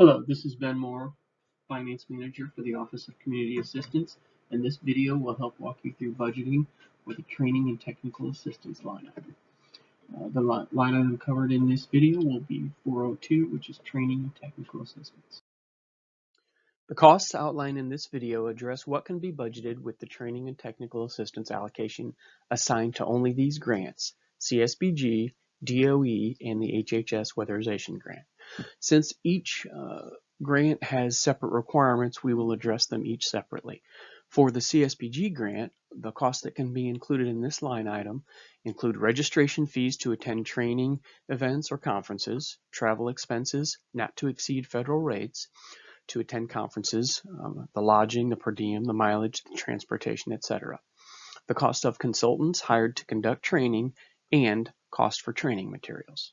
Hello, this is Ben Moore, Finance Manager for the Office of Community Assistance, and this video will help walk you through budgeting for the Training and Technical Assistance line item. Uh, the line item covered in this video will be 402, which is Training and Technical Assistance. The costs outlined in this video address what can be budgeted with the Training and Technical Assistance allocation assigned to only these grants, CSBG, DOE, and the HHS Weatherization Grant. Since each uh, grant has separate requirements, we will address them each separately. For the CSBG grant, the costs that can be included in this line item include registration fees to attend training events or conferences, travel expenses not to exceed federal rates, to attend conferences, um, the lodging, the per diem, the mileage, the transportation, etc. The cost of consultants hired to conduct training and cost for training materials.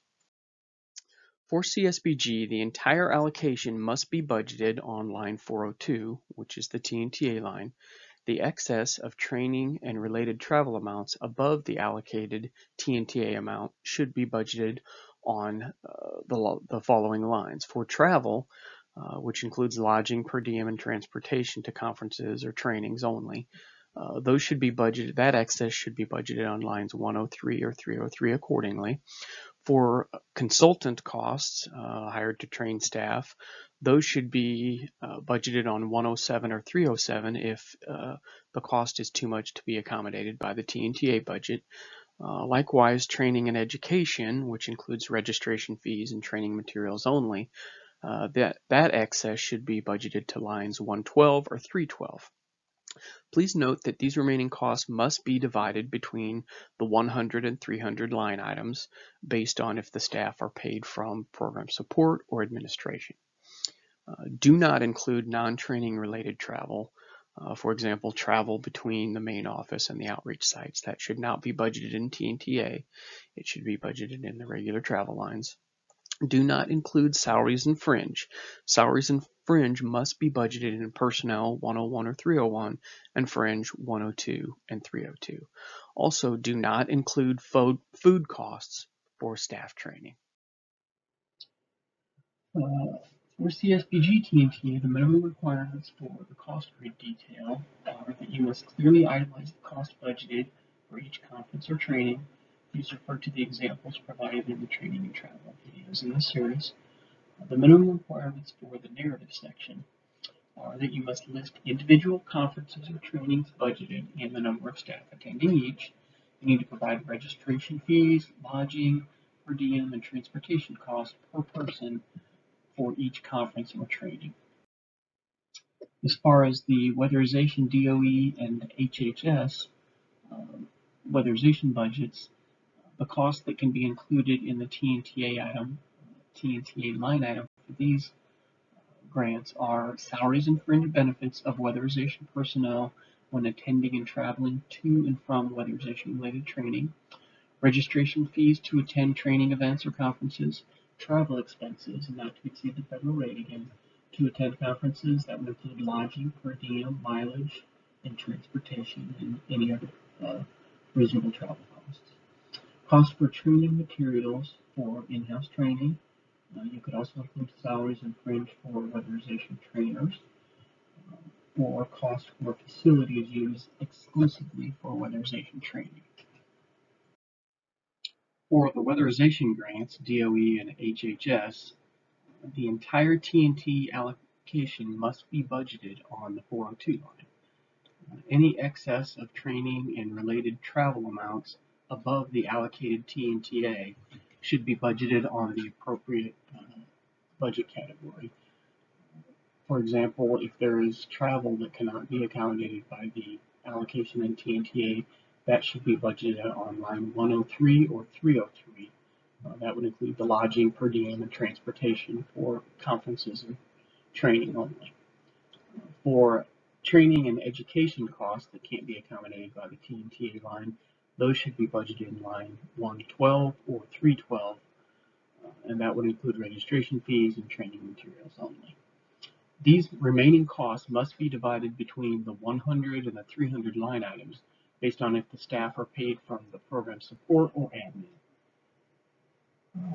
For CSBG, the entire allocation must be budgeted on line 402, which is the TNTA line. The excess of training and related travel amounts above the allocated TNTA amount should be budgeted on uh, the, the following lines. For travel, uh, which includes lodging, per diem, and transportation to conferences or trainings only, uh, those should be budgeted, that excess should be budgeted on lines 103 or 303 accordingly. For consultant costs uh, hired to train staff, those should be uh, budgeted on 107 or 307 if uh, the cost is too much to be accommodated by the TNTA budget. Uh, likewise, training and education, which includes registration fees and training materials only, uh, that, that excess should be budgeted to lines 112 or 312. Please note that these remaining costs must be divided between the 100 and 300 line items based on if the staff are paid from program support or administration. Uh, do not include non-training related travel. Uh, for example, travel between the main office and the outreach sites. That should not be budgeted in TNTA. It should be budgeted in the regular travel lines do not include salaries and fringe. Salaries and fringe must be budgeted in personnel 101 or 301 and fringe 102 and 302. Also, do not include food costs for staff training. Uh, for CSBG TNTA, the minimum requirements for the cost grid detail are that you must clearly itemize the cost budgeted for each conference or training Please refer to the examples provided in the training and travel videos in this series. The minimum requirements for the narrative section are that you must list individual conferences or trainings budgeted and the number of staff attending each. You need to provide registration fees, lodging, per diem, and transportation costs per person for each conference or training. As far as the weatherization DOE and HHS um, weatherization budgets, the cost that can be included in the TNTA item, TNTA line item for these grants are salaries and fringe benefits of weatherization personnel when attending and traveling to and from weatherization related training, registration fees to attend training events or conferences, travel expenses, not to exceed the federal rate again, to attend conferences that would include lodging, per diem, mileage, and transportation, and any other uh, reasonable travel costs. Cost for training materials for in-house training. Uh, you could also include salaries and fringe for weatherization trainers, uh, or cost for facilities used exclusively for weatherization training. For the weatherization grants, DOE and HHS, the entire TNT allocation must be budgeted on the 402 line. Uh, any excess of training and related travel amounts above the allocated TNTA should be budgeted on the appropriate uh, budget category. For example, if there is travel that cannot be accommodated by the allocation in TNTA, that should be budgeted on line 103 or 303. Uh, that would include the lodging, per diem, and transportation for conferences and training only. For training and education costs that can't be accommodated by the TNTA line, those should be budgeted in line 112 or 312, uh, and that would include registration fees and training materials only. These remaining costs must be divided between the 100 and the 300 line items based on if the staff are paid from the program support or admin.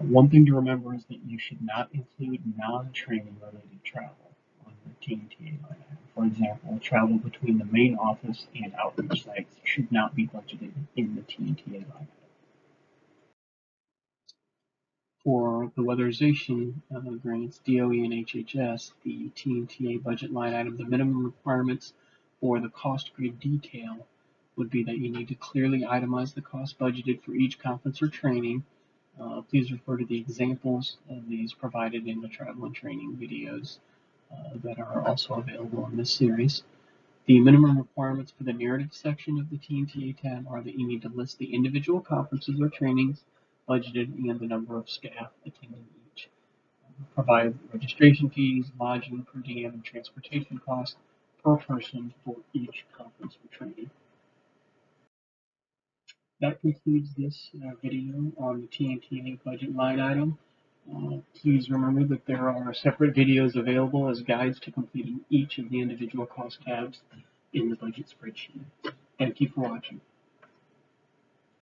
One thing to remember is that you should not include non-training related travel on the TNTA line item. For example, travel between the main office and outreach sites should not be budgeted in the TNTA line. For the weatherization uh, grants, DOE and HHS, the TNTA budget line item, the minimum requirements for the cost grid detail would be that you need to clearly itemize the cost budgeted for each conference or training. Uh, please refer to the examples of these provided in the travel and training videos that are also available in this series. The minimum requirements for the narrative section of the TNTA tab are that you need to list the individual conferences or trainings budgeted and the number of staff attending each. Provide registration fees, lodging, per diem, and transportation costs per person for each conference or training. That concludes this uh, video on the TNTA budget line item. Uh, please remember that there are separate videos available as guides to completing each of the individual cost tabs in the budget spreadsheet. Thank you for watching.